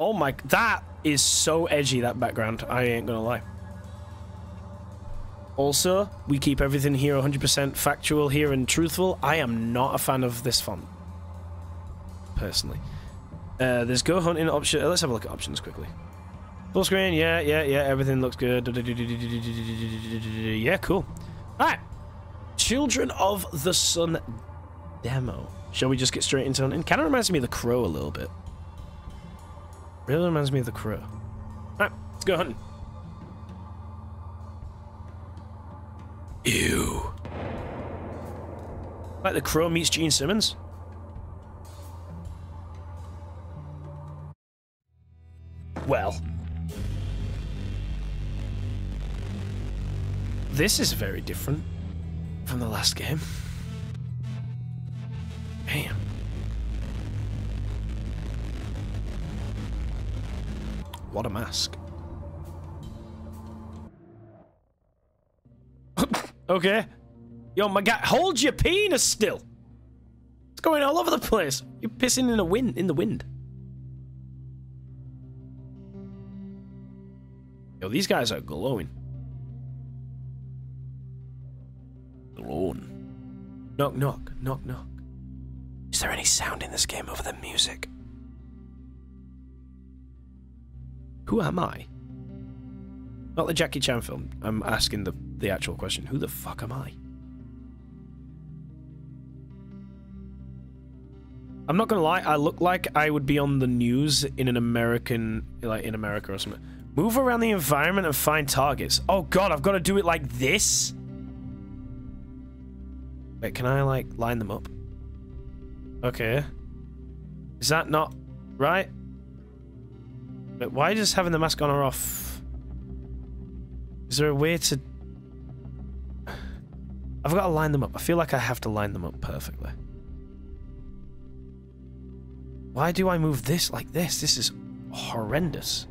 Oh my, that is so edgy, that background. I ain't gonna lie. Also, we keep everything here 100% factual here and truthful. I am not a fan of this font. Personally. Uh, there's go hunting option. Let's have a look at options quickly. Full screen, yeah, yeah, yeah, everything looks good. Yeah, cool. Alright. Children of the Sun demo. Shall we just get straight into it? hunting? Kind of reminds me of The Crow a little bit. Really reminds me of The crew. Alright, let's go hunting. Ew. Like The Crow meets Gene Simmons? Well. This is very different from the last game. Damn. What a mask. okay. Yo, my guy, hold your penis still. It's going all over the place. You're pissing in the wind. In the wind. Yo, these guys are glowing. Glowing. Knock, knock, knock, knock. Is there any sound in this game over the music? Who am I? Not the Jackie Chan film. I'm asking the, the actual question. Who the fuck am I? I'm not gonna lie, I look like I would be on the news in an American, like in America or something. Move around the environment and find targets. Oh god, I've got to do it like this? Wait, can I like line them up? Okay. Is that not right? But why does having the mask on or off? Is there a way to... I've got to line them up. I feel like I have to line them up perfectly. Why do I move this like this? This is horrendous.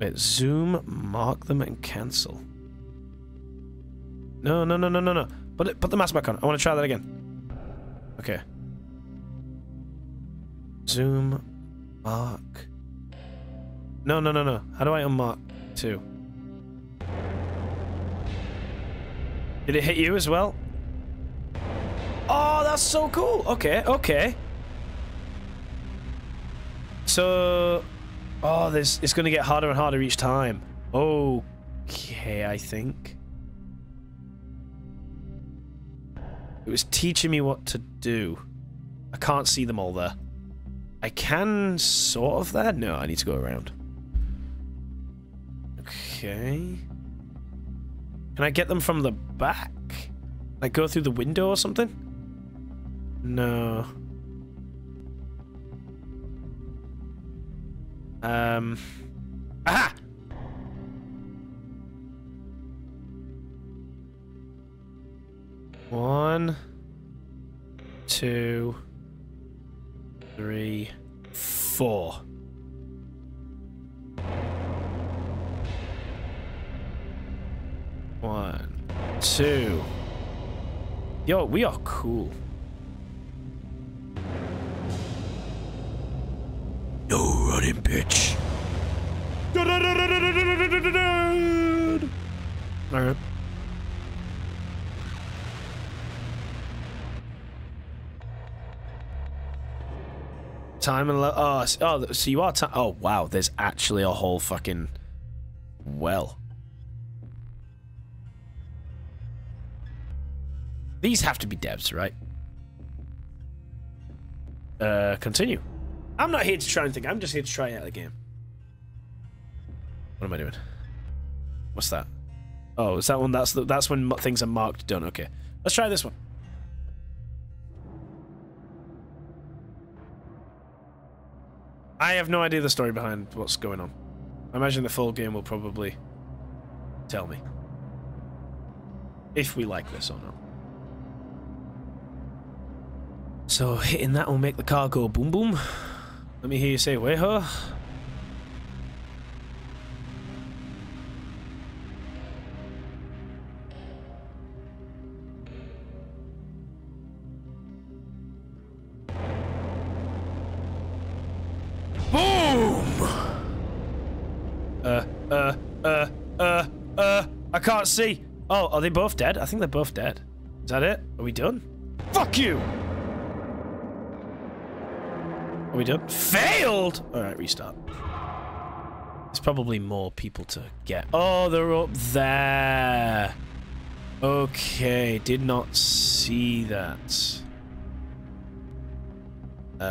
Wait, zoom, mark them, and cancel. No, no, no, no, no, no. Put it, put the mask back on. I want to try that again. Okay. Zoom, mark. No, no, no, no. How do I unmark two? Did it hit you as well? Oh, that's so cool. Okay, okay. So, oh, there's it's going to get harder and harder each time. Okay, I think. It was teaching me what to do. I can't see them all there. I can sort of there? No, I need to go around. Okay. Can I get them from the back? Like go through the window or something? No. Um. Yo, we are cool. No running, bitch. Alright. Time and oh, oh, so you are. time. oh wow, there's actually a whole fucking well. These have to be devs, right? Uh, continue. I'm not here to try and think. I'm just here to try out the game. What am I doing? What's that? Oh, is that one? That's the, that's when things are marked done. Okay, let's try this one. I have no idea the story behind what's going on. I imagine the full game will probably tell me. If we like this or not. So hitting that will make the car go boom boom. Let me hear you say Weho. Boom! uh, uh, uh, uh, uh. I can't see. Oh, are they both dead? I think they're both dead. Is that it? Are we done? Fuck you! Are we done? Failed! Alright, restart. There's probably more people to get. Oh, they're up there. Okay, did not see that. Um,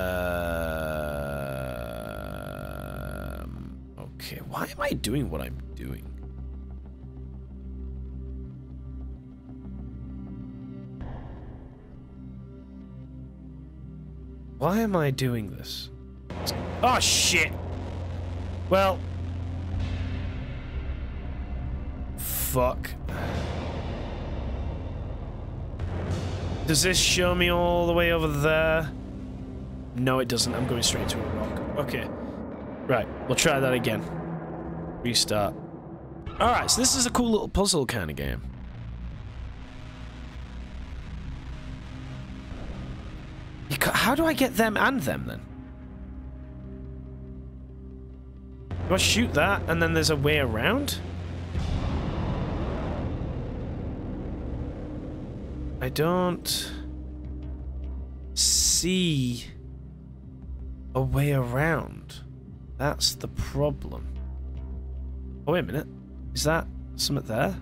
okay, why am I doing what I'm doing? Why am I doing this? Oh, shit! Well... Fuck. Does this show me all the way over there? No, it doesn't. I'm going straight to a rock. Okay. Right, we'll try that again. Restart. Alright, so this is a cool little puzzle kind of game. How do I get them and them, then? Do I shoot that, and then there's a way around? I don't... see a way around. That's the problem. Oh, wait a minute. Is that something there?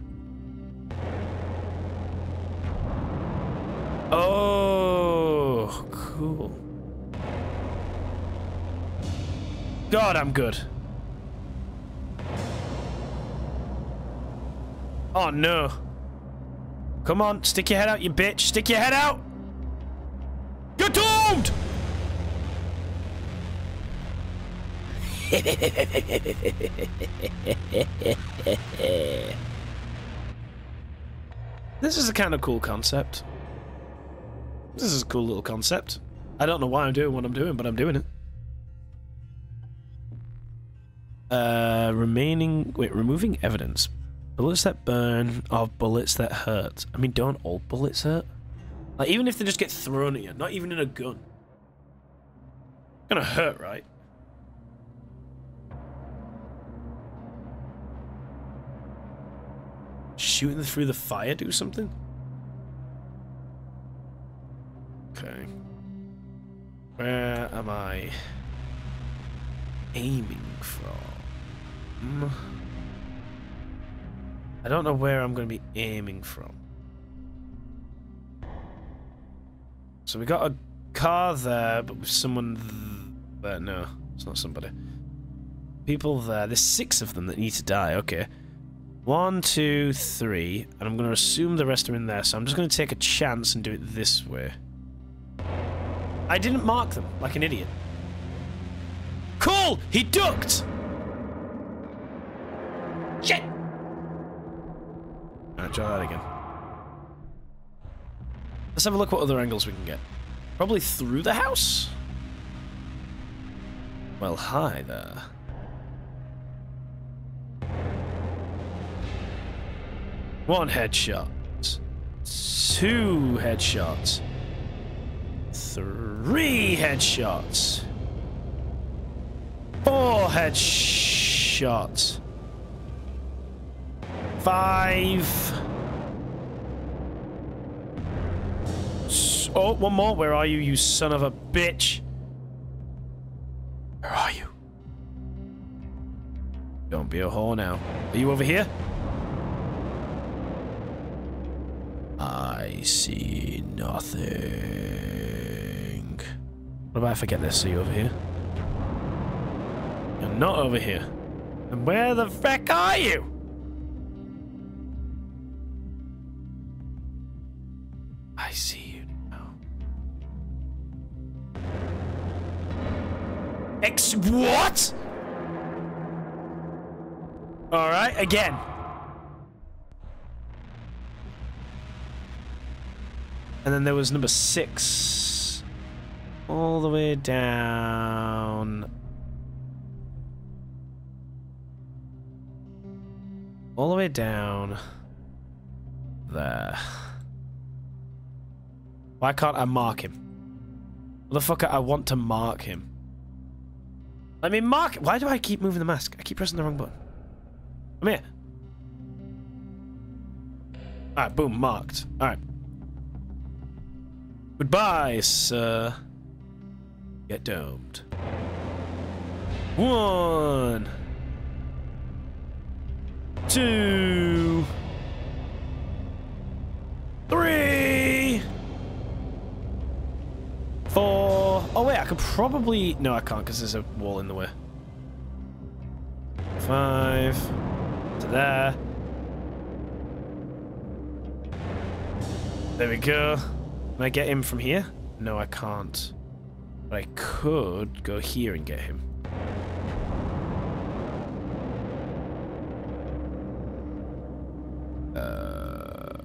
Cool. God, I'm good. Oh, no. Come on, stick your head out, you bitch. Stick your head out! You're doomed! this is a kind of cool concept. This is a cool little concept. I don't know why I'm doing what I'm doing, but I'm doing it. Uh, remaining... Wait, removing evidence. Bullets that burn or bullets that hurt. I mean, don't all bullets hurt? Like, even if they just get thrown at you, not even in a gun. Gonna hurt, right? Shooting through the fire do something? Okay. Where am I aiming from? I don't know where I'm going to be aiming from. So we got a car there, but with someone there. No, it's not somebody. People there. There's six of them that need to die. Okay. One, two, three. And I'm going to assume the rest are in there. So I'm just going to take a chance and do it this way. I didn't mark them like an idiot. Cool! He ducked! Shit! Alright, try that again. Let's have a look what other angles we can get. Probably through the house? Well, hi there. One headshot. Two headshots. Three headshots. Four headshots. Five. Oh, one more. Where are you, you son of a bitch? Where are you? Don't be a whore now. Are you over here? I see nothing. What about if I get this? Are you over here? You're not over here. And where the feck are you? I see you now. Ex- what? Alright, again. And then there was number six. All the way down. All the way down. There. Why can't I mark him? Motherfucker, I want to mark him. Let me mark Why do I keep moving the mask? I keep pressing the wrong button. I'm here. Alright, boom, marked. Alright. Goodbye, sir. Get domed. One. Two. Three. Four. Oh, wait, I could probably... No, I can't because there's a wall in the way. Five. To there. There we go. Can I get him from here? No, I can't. I could go here and get him. Uh...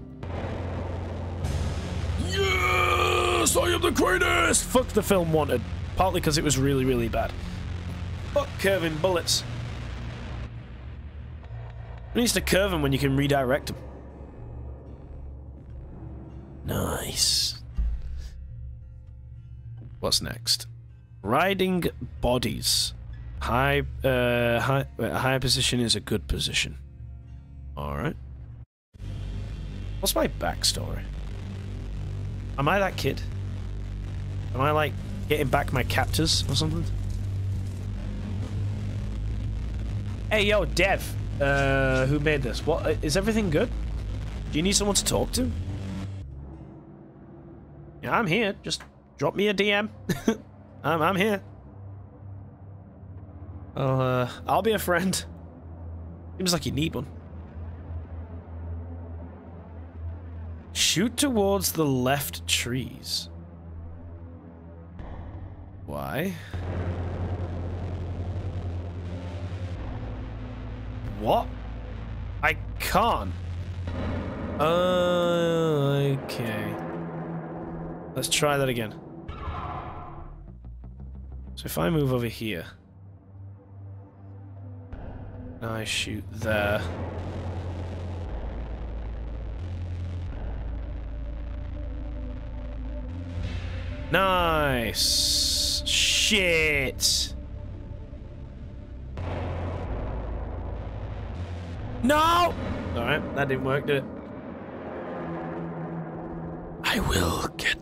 Yes! I am the greatest! Fuck the film wanted. Partly because it was really, really bad. Fuck curving bullets. Who needs to curve them when you can redirect them? Next? Riding bodies. High, uh, high, uh, high position is a good position. Alright. What's my backstory? Am I that kid? Am I, like, getting back my captors or something? Hey, yo, Dev. Uh, who made this? What, uh, everything good? Do you need someone to talk to? Yeah, I'm here. Just drop me a DM. I'm, I'm here. I'll, uh, I'll be a friend. Seems like you need one. Shoot towards the left trees. Why? What? I can't. Uh, okay. Let's try that again. So if I move over here, I shoot there. Nice. Shit. No! Alright, that didn't work, did it? I will get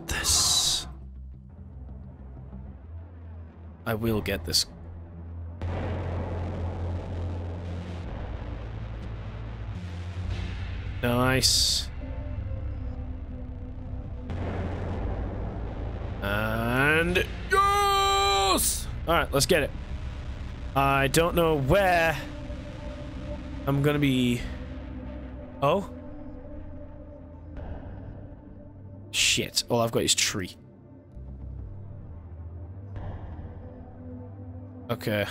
I will get this. Nice. And yes! Alright, let's get it. I don't know where I'm gonna be... Oh? Shit, all I've got is tree. Okay,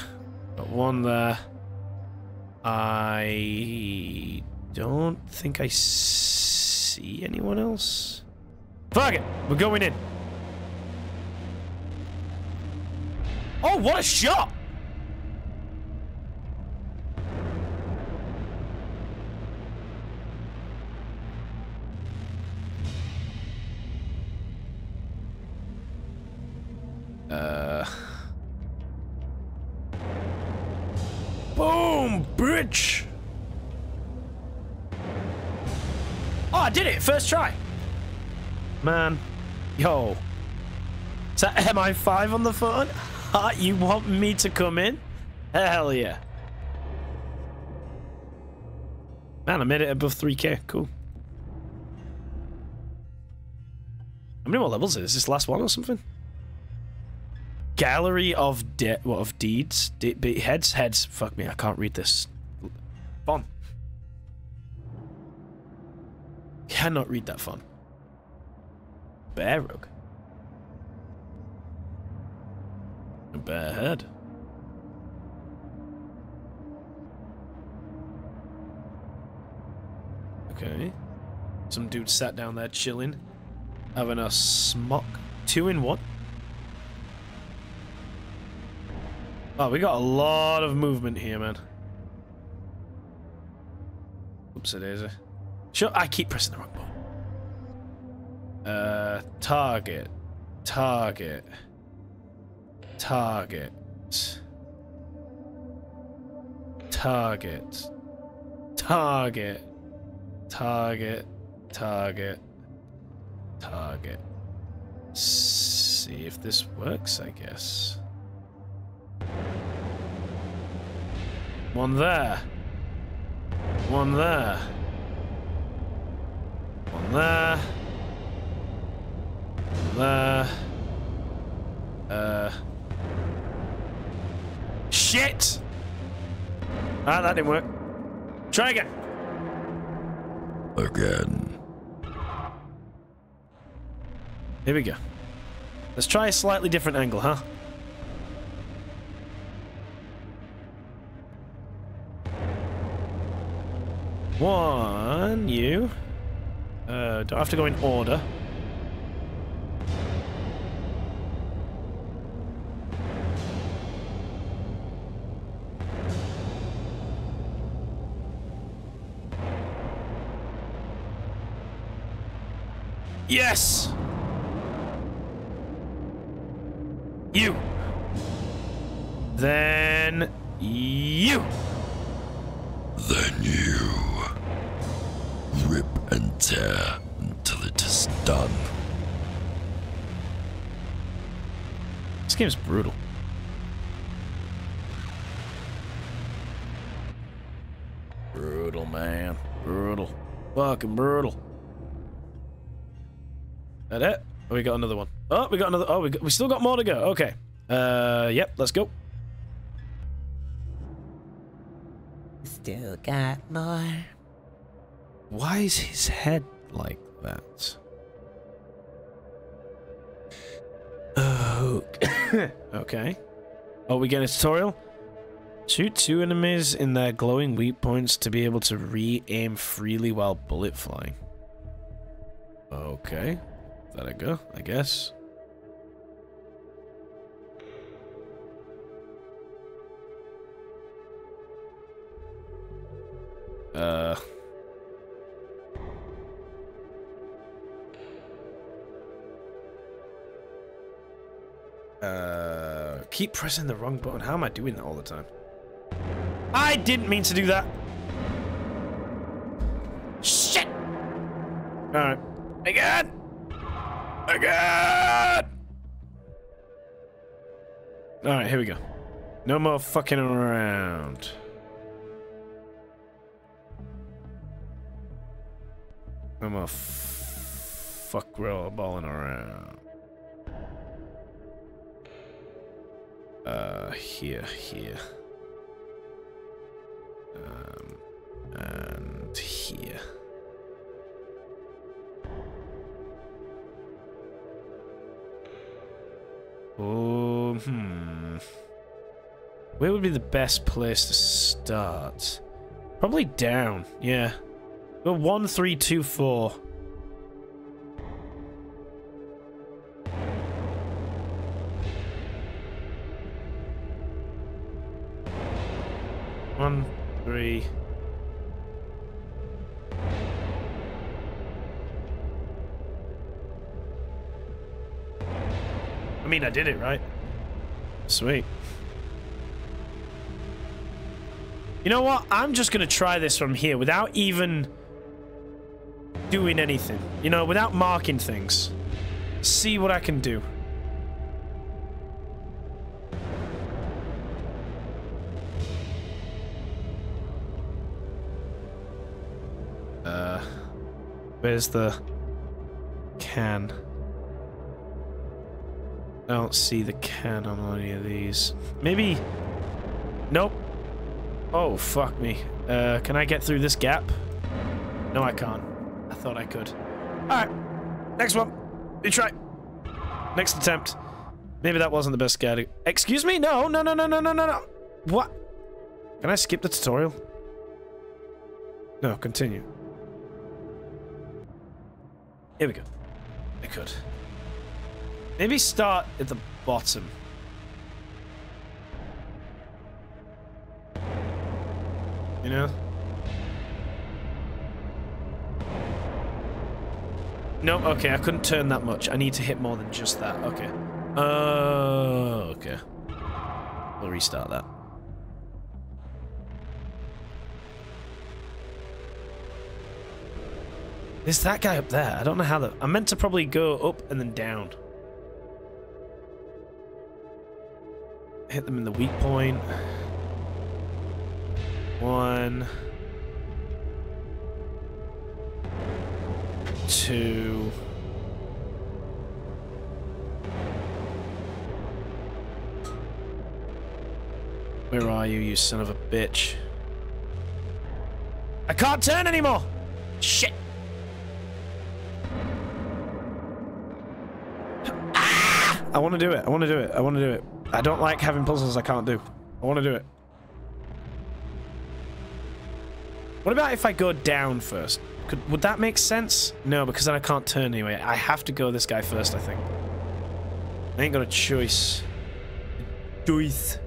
got one there. I don't think I see anyone else. Fuck it, we're going in. Oh, what a shot! First try! Man. Yo. Is that MI5 on the phone? Ah, you want me to come in? Hell yeah. Man, I made it above 3k. Cool. How many more levels is this? last one or something? Gallery of de what of deeds? De heads? Heads. Fuck me, I can't read this. Font. Cannot read that font. Bear rug. A bear head. Okay. Some dude sat down there chilling. Having a smock. Two in one. Oh, we got a lot of movement here, man. Oops, it is. Sure, I keep pressing the wrong button. Uh, target. Target. Target. Target. Target. Target. Target. Target. See if this works, I guess. One there. One there. One there. One there. Uh. Shit! Ah, that didn't work. Try again. Again. Here we go. Let's try a slightly different angle, huh? One, you. Uh, do I have to go in order? Yes! You. Then you. Then you. Rip and tear until it is done. This game's brutal. Brutal, man. Brutal. Fucking brutal. That it? Oh, we got another one. Oh, we got another. Oh, we, got, we still got more to go. Okay. Uh, yep, let's go. Still got more. Why is his head like that? Oh, okay. Oh, we get a tutorial? Shoot two enemies in their glowing weak points to be able to re-aim freely while bullet flying. Okay. That I go, I guess. Uh... Uh, keep pressing the wrong button. How am I doing that all the time? I didn't mean to do that. Shit! Alright. Again! Again! Alright, here we go. No more fucking around. No more fuck balling around. Uh, here, here. Um, and here. Oh, hmm. Where would be the best place to start? Probably down, yeah. Go one, three, two, four. Mean, I did it, right? Sweet. You know what? I'm just going to try this from here without even doing anything. You know, without marking things. See what I can do. Uh, where's the can? I don't see the can on any of these. Maybe... Nope. Oh, fuck me. Uh, can I get through this gap? No, I can't. I thought I could. Alright. Next one. You try. Next attempt. Maybe that wasn't the best guy. Excuse me? No, no, no, no, no, no, no, no. What? Can I skip the tutorial? No, continue. Here we go. I could. Maybe start at the bottom. You know? No, okay, I couldn't turn that much. I need to hit more than just that. Okay. Oh, uh, okay. We'll restart that. There's that guy up there. I don't know how that... I meant to probably go up and then down. Hit them in the weak point. One. Two. Where are you, you son of a bitch? I can't turn anymore! Shit! Ah! I want to do it. I want to do it. I want to do it. I don't like having puzzles I can't do. I want to do it. What about if I go down first? Could, would that make sense? No, because then I can't turn anyway. I have to go this guy first, I think. I ain't got a choice. Choice.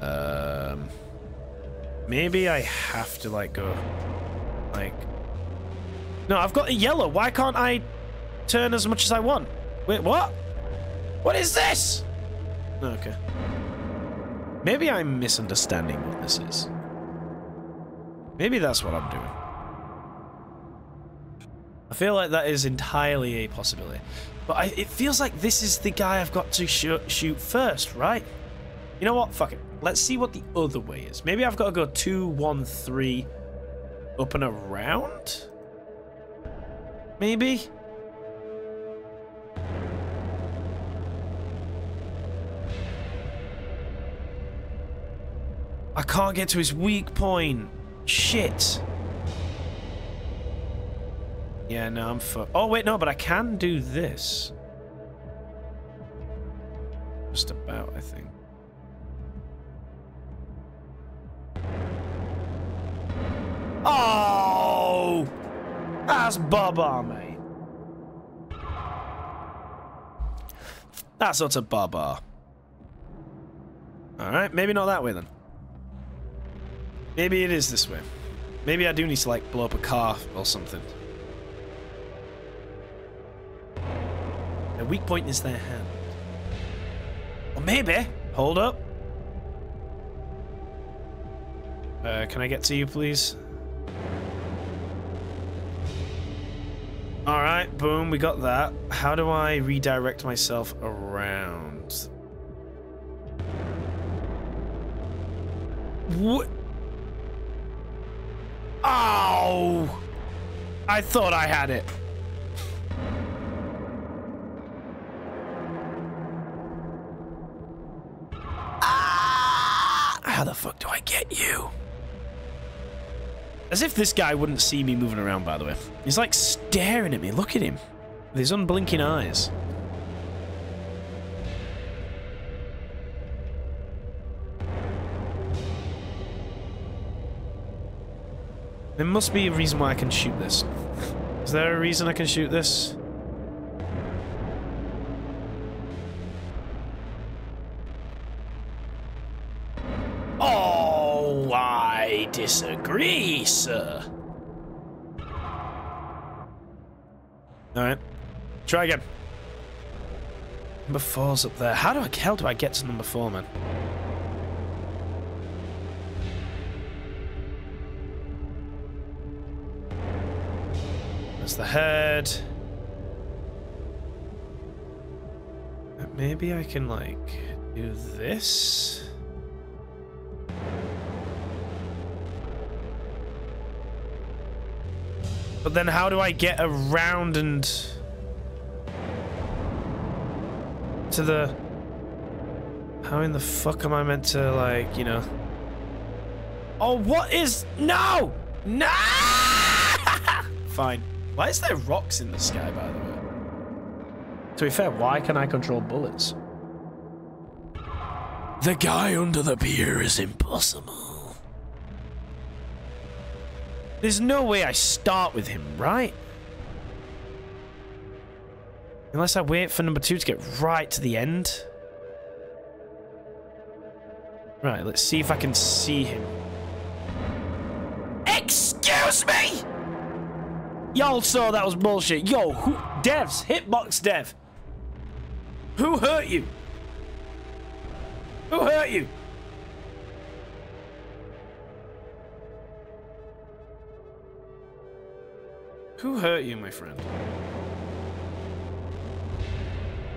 Um, maybe I have to like go, like. No, I've got a yellow. Why can't I turn as much as I want? Wait, what? What is this? Okay. Maybe I'm misunderstanding what this is. Maybe that's what I'm doing. I feel like that is entirely a possibility. But I, it feels like this is the guy I've got to sh shoot first, right? You know what? Fuck it. Let's see what the other way is. Maybe I've got to go two, one, three, up and around? Maybe? I can't get to his weak point. Shit. Yeah, no, I'm fu- Oh, wait, no, but I can do this. Just about, I think. Oh! That's Baba, mate. That's utter Baba. Alright, maybe not that way then. Maybe it is this way. Maybe I do need to, like, blow up a car or something. The weak point is their hand. Or maybe... Hold up. Uh, can I get to you, please? Alright, boom, we got that. How do I redirect myself around? What? Oh! I thought I had it. Ah! How the fuck do I get you? As if this guy wouldn't see me moving around, by the way. He's like staring at me. Look at him. With his unblinking eyes. There must be a reason why I can shoot this. Is there a reason I can shoot this? Disagree, sir. Alright. Try again. Number four's up there. How do I hell do I get to number four, man? There's the head. Maybe I can, like, do this? But then how do I get around and... To the... How in the fuck am I meant to, like, you know... Oh, what is... No! No! Fine. Why is there rocks in the sky, by the way? To be fair, why can I control bullets? The guy under the pier is impossible. There's no way I start with him, right? Unless I wait for number two to get right to the end. Right, let's see if I can see him. Excuse me! Y'all saw that was bullshit. Yo, who, devs, hitbox dev. Who hurt you? Who hurt you? Who hurt you, my friend?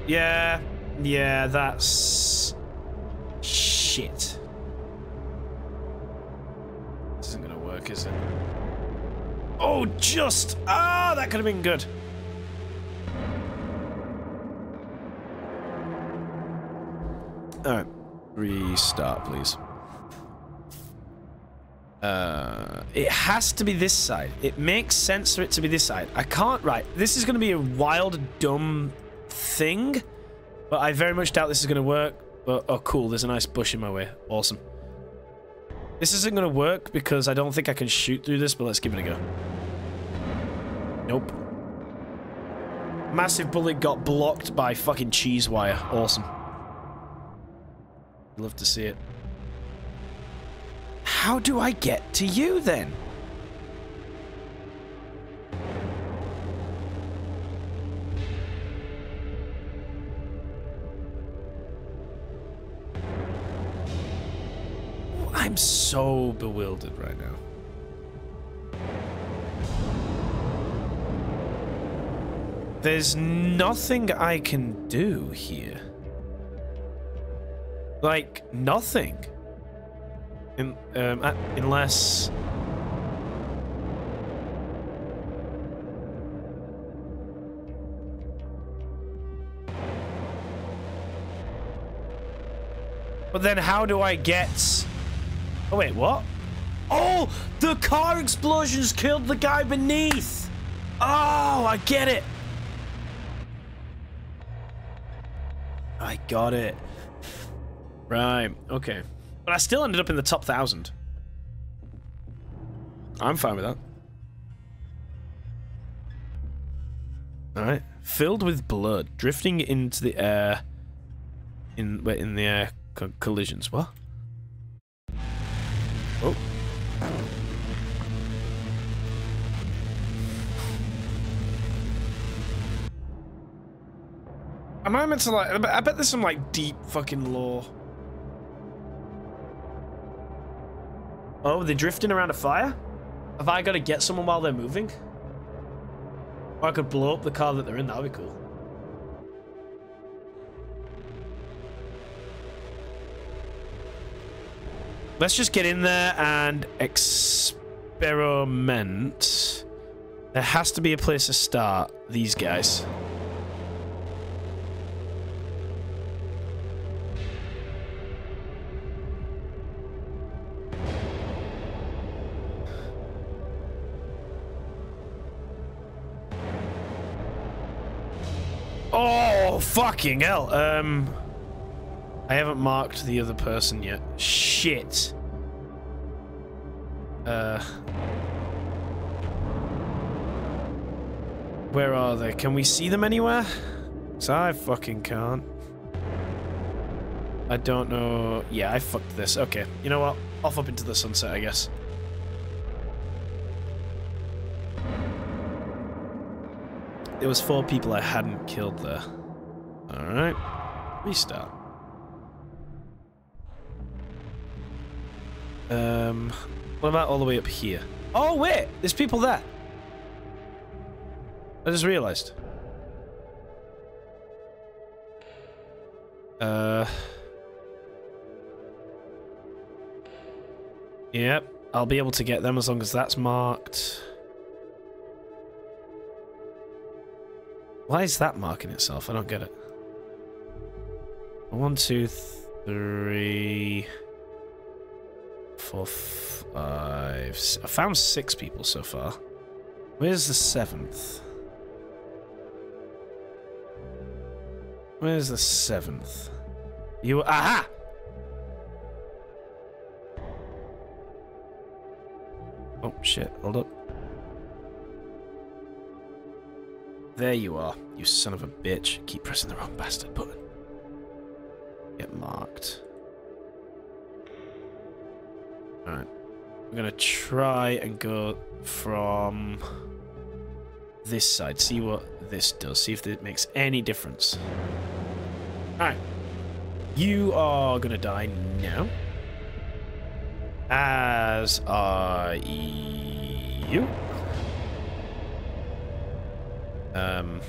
Yeah, yeah, that's shit. This isn't gonna work, is it? Oh, just ah, that could have been good. All right, restart, please. Uh, it has to be this side. It makes sense for it to be this side. I can't. Right, this is going to be a wild, dumb thing, but I very much doubt this is going to work. But oh, cool! There's a nice bush in my way. Awesome. This isn't going to work because I don't think I can shoot through this. But let's give it a go. Nope. Massive bullet got blocked by fucking cheese wire. Awesome. Love to see it. How do I get to you then? I'm so bewildered right now. There's nothing I can do here. Like, nothing. In, um, uh, unless... But then how do I get... Oh, wait, what? Oh, the car explosions killed the guy beneath! Oh, I get it! I got it. Right, okay. But I still ended up in the top thousand. I'm fine with that. Alright. Filled with blood, drifting into the air. In, in the air co collisions. What? Oh. Am I meant to like... I bet there's some like deep fucking lore. Oh, they're drifting around a fire? Have I got to get someone while they're moving? Or I could blow up the car that they're in, that would be cool. Let's just get in there and experiment. There has to be a place to start, these guys. Fucking hell. Um, I haven't marked the other person yet. Shit. Uh, where are they? Can we see them anywhere? Cause I fucking can't. I don't know. Yeah, I fucked this. Okay, you know what? Off up into the sunset, I guess. There was four people I hadn't killed there. Alright. Restart. Um, what about all the way up here? Oh, wait! There's people there! I just realized. Uh... Yep, I'll be able to get them as long as that's marked. Why is that marking itself? I don't get it. One, two, three, four, five. I found six people so far. Where's the seventh? Where's the seventh? You. Aha! Oh shit, hold up. There you are, you son of a bitch. Keep pressing the wrong bastard button. Get marked. Alright. I'm gonna try and go from this side. See what this does. See if it makes any difference. Alright. You are gonna die now. As are you. Um,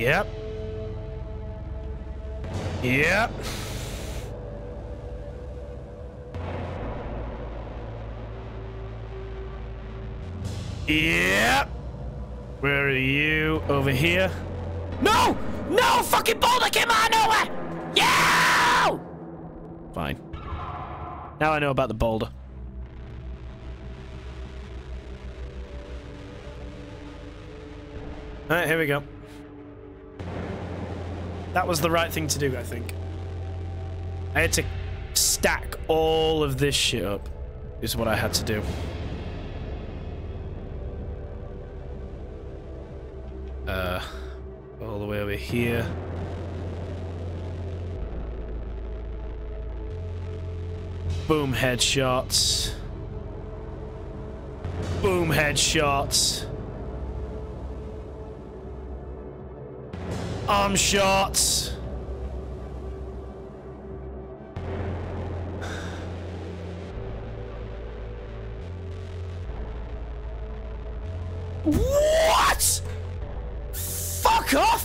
Yep. Yep. Yep. Where are you? Over here? No! No! Fucking boulder came out of nowhere! Yeah! Fine. Now I know about the boulder. Alright, here we go. That was the right thing to do, I think. I had to stack all of this shit up, is what I had to do. Uh, all the way over here. Boom headshots. Boom headshots. Arm shots. What? Fuck off!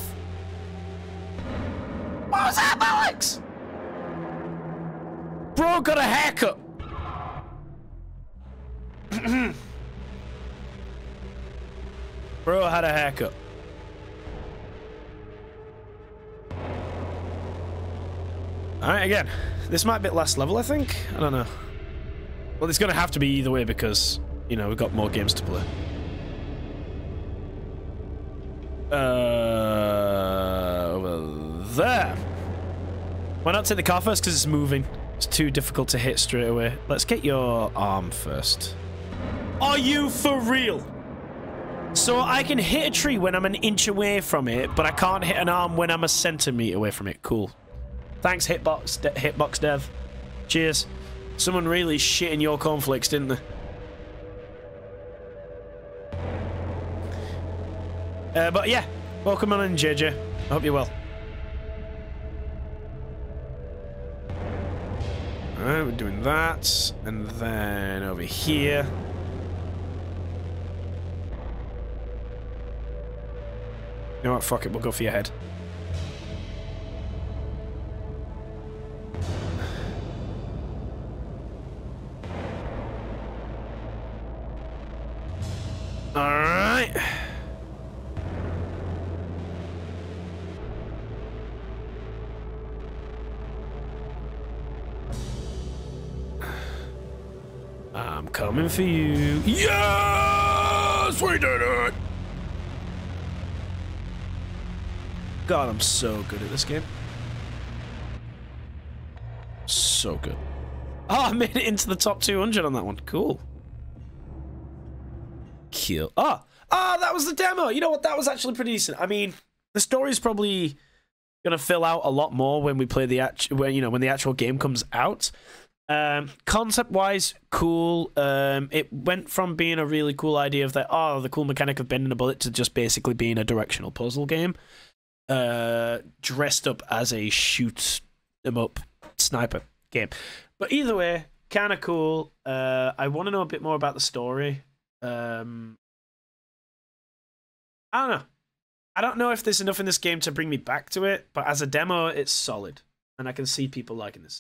What was that, Alex? Bro got a haircut. Bro had a haircut. Alright, again. This might be last level, I think. I don't know. Well, it's going to have to be either way because, you know, we've got more games to play. Uh, over there. Why not take the car first? Because it's moving. It's too difficult to hit straight away. Let's get your arm first. Are you for real? So I can hit a tree when I'm an inch away from it, but I can't hit an arm when I'm a centimeter away from it. Cool. Thanks, Hitbox, De Hitbox Dev. Cheers. Someone really shit in your conflicts, didn't they? Uh, but yeah, welcome on in, JJ. I hope you're well. Alright, we're doing that. And then over here. You know what? Fuck it. We'll go for your head. I'm coming for you. Yes! We did it! God, I'm so good at this game. So good. Oh, I made it into the top 200 on that one. Cool. Cool. Ah! Ah, that was the demo! You know what? That was actually pretty decent. I mean, the story's probably gonna fill out a lot more when we play the actual, when you know, when the actual game comes out. Um, concept wise, cool. Um, it went from being a really cool idea of that, oh, the cool mechanic of bending a bullet to just basically being a directional puzzle game. Uh, dressed up as a shoot 'em up sniper game. But either way, kind of cool. Uh, I want to know a bit more about the story. Um, I don't know. I don't know if there's enough in this game to bring me back to it, but as a demo, it's solid, and I can see people liking this.